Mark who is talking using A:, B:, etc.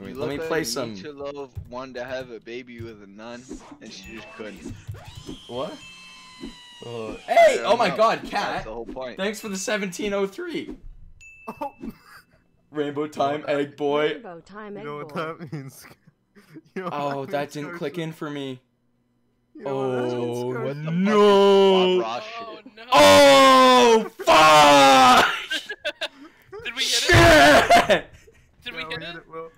A: Give me, let me play some.
B: Love wanted to have a baby with a nun, and she just couldn't.
A: What? Uh, hey! Oh my
B: know.
A: God, cat!
B: That's the whole point.
A: Thanks for the 1703.
C: Oh.
A: Rainbow time, egg boy.
D: Rainbow time, egg boy.
C: You know what that means? You know
A: oh, that,
C: that
A: didn't click in for me.
C: You know oh, what no. Oh, no!
A: Oh,
C: fuck!
B: Did we hit it?
A: Did we, no,
B: we it? hit it? Well,